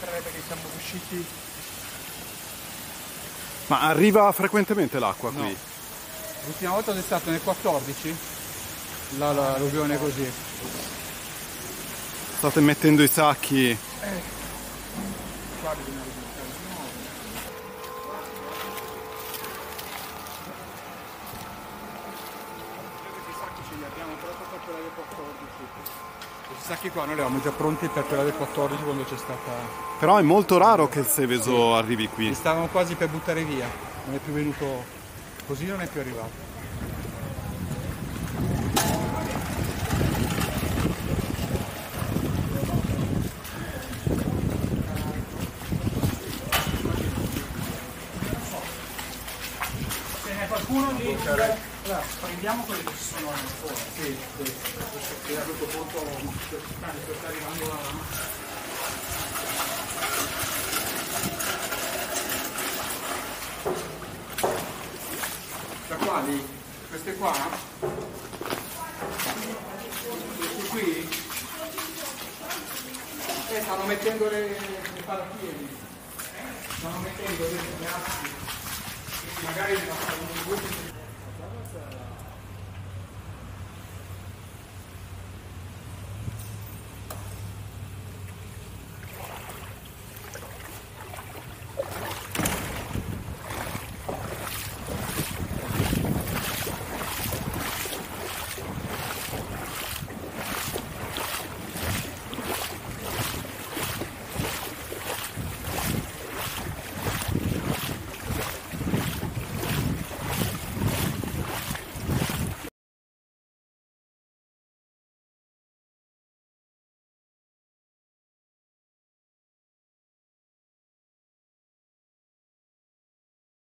volta che siamo usciti Ma arriva frequentemente l'acqua No. qui? L'ultima volta è stato nel 14, là l'alluvione così. State mettendo i sacchi. Qua bisogna. Questi sacchi ce li abbiamo però per quella del 14. Questi sacchi qua noi li avevamo già pronti per quella del 14 quando c'è stata... Però è molto raro che il Seveso arrivi qui. Li stavamo quasi per buttare via, non è più venuto... così non è più arrivato. Qualcuno lì? Allora, prendiamo quelli che ci sono ancora. Sì, sì. Era tutto pronto, sta arrivando la... Da qua lì, queste qua, queste qui, eh, stanno mettendo le, le parapiedi, stanno mettendo dentro le assi, magari ne fanno un gruppo